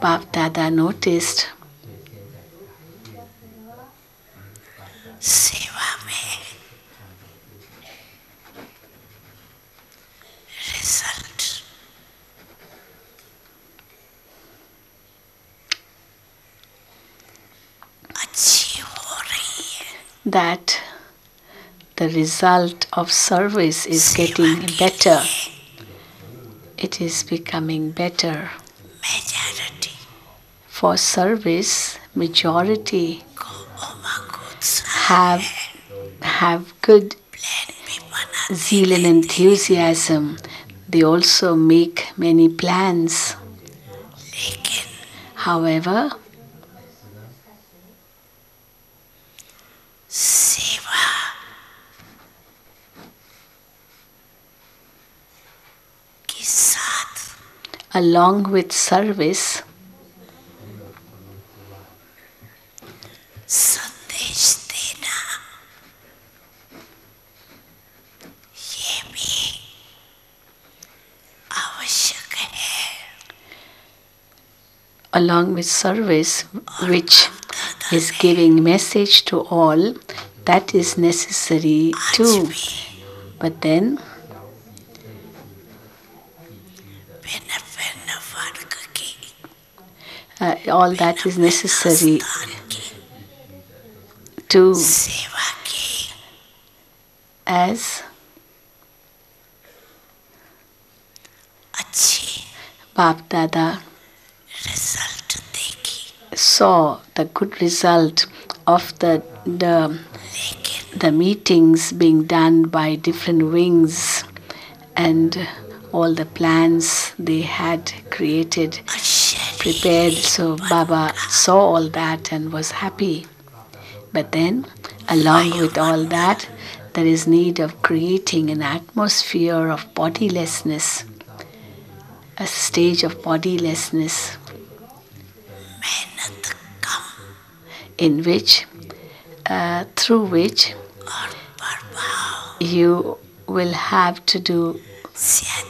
BapDada noticed. Seva result. That the result of service is getting better. It is becoming better for service, majority have have good zeal and enthusiasm. They also make many plans. However, along with service along with service, which is giving message to all, that is necessary आज too. भी But then, भिन्न भिन्न वर्ग की uh, all that is necessary स्थान की to सेवा की as अच्छी Bap Dada रिजल्ट देखी saw the good result of the the, the meetings being done by different wings and all the plans they had created prepared. So baba saw all that and was happy. But then along with all that there is need of creating an atmosphere of bodilessness a stage of bodilessness. in which, uh, through which, you will have to do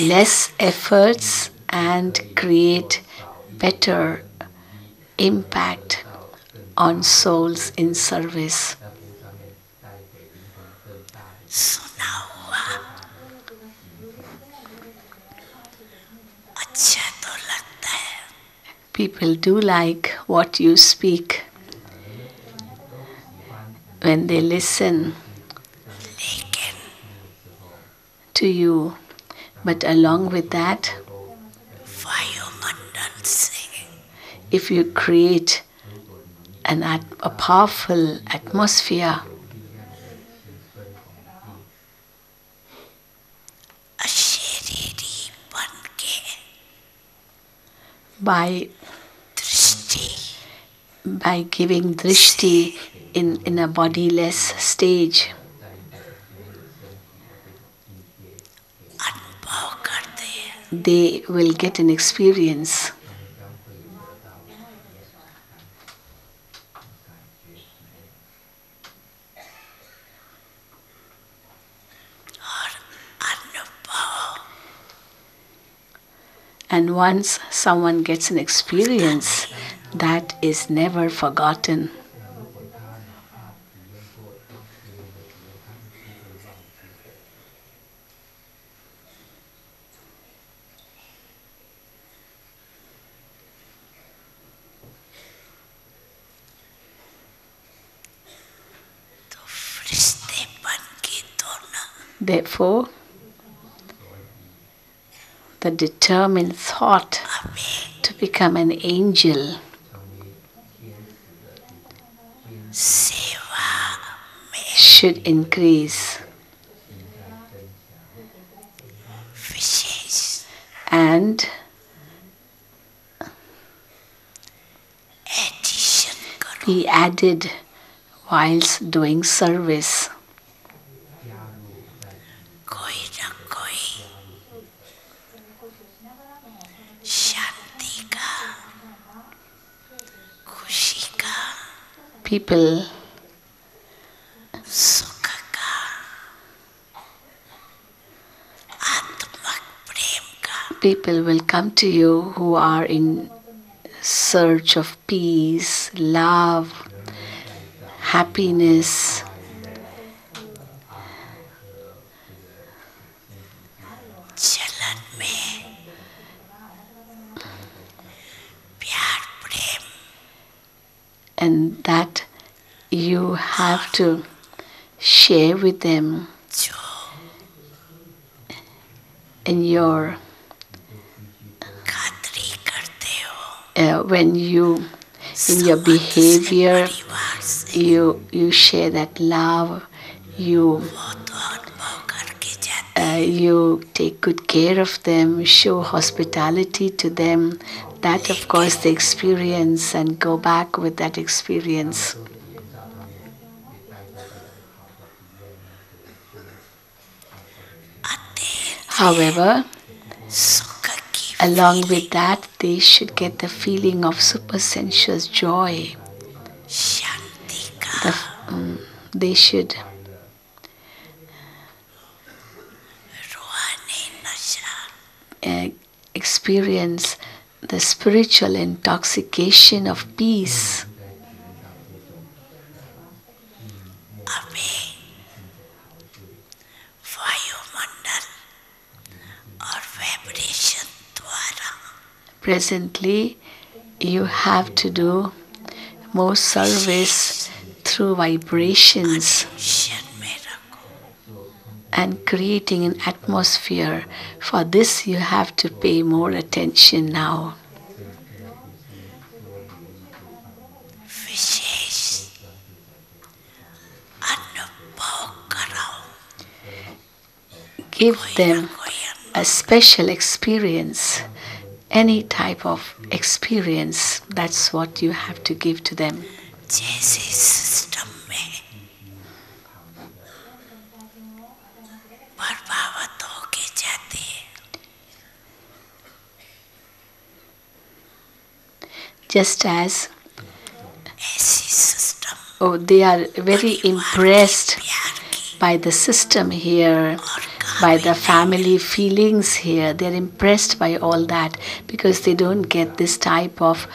less efforts and create better impact on souls in service. People do like what you speak when they listen to you. But along with that, if you create an a powerful atmosphere, by by giving drishti in, in a bodiless stage. They will get an experience. And once someone gets an experience, that is never forgotten. for the determined thought to become an angel. Should increase. And he added whilst doing service. people. People will come to you who are in search of peace, love, happiness. and that you have to share with them in your uh, when you in your behavior you you share that love you uh, you take good care of them show hospitality to them that of course they experience and go back with that experience. However, along with that, they should get the feeling of super sensuous joy. The, um, they should uh, experience the spiritual intoxication of peace. Presently, you have to do more service through vibrations and creating an atmosphere. For this, you have to pay more attention now. Give them a special experience any type of experience, that's what you have to give to them. Just as oh, they are very impressed by the system here by the family feelings here. They're impressed by all that because they don't get this type of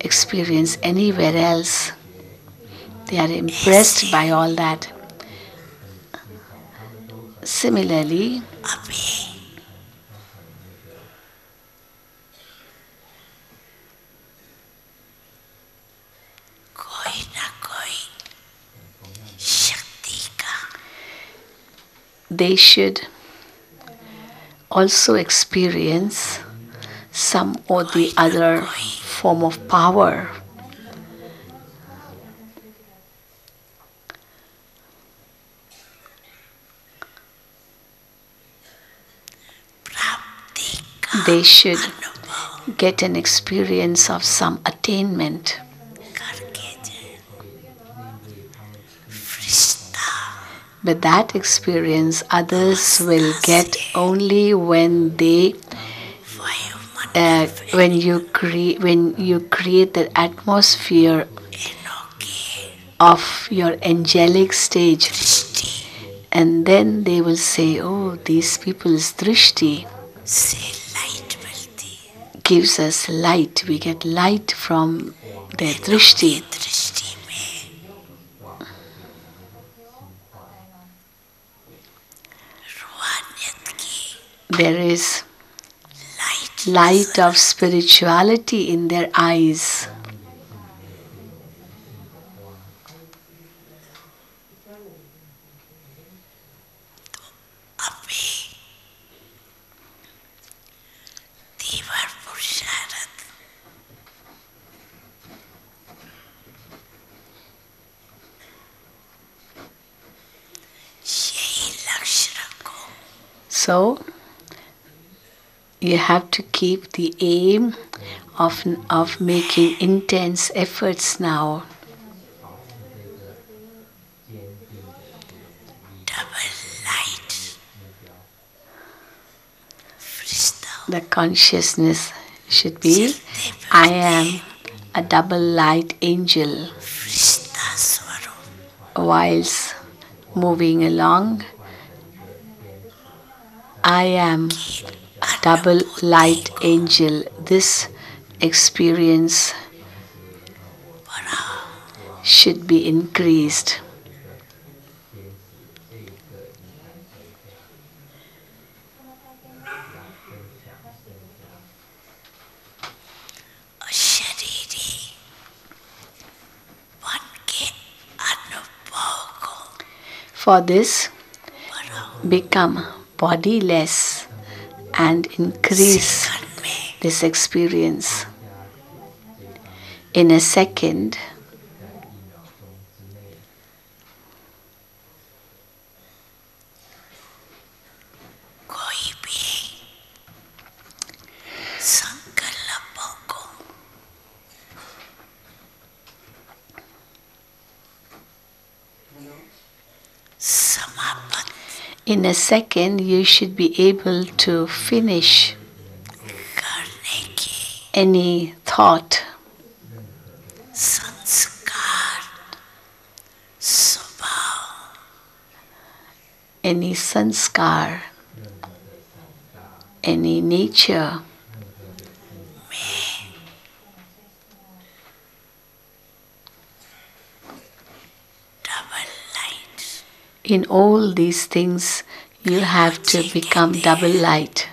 experience anywhere else. They are impressed by all that. Similarly, they should also experience some or the other form of power. They should get an experience of some attainment. But that experience others will get only when they uh, when you create when you create that atmosphere of your angelic stage. And then they will say oh these people's drishti. Gives us light. We get light from their drishti. there is light. of spirituality in their eyes. So, you have to keep the aim of, of making intense efforts now. The consciousness should be I am a double light angel. Whilst moving along, I am double light angel. This experience should be increased. For this, become bodiless and increase this experience. In a second, In a second, you should be able to finish any thought. Any sanskar, any nature. In all these things you have to become double light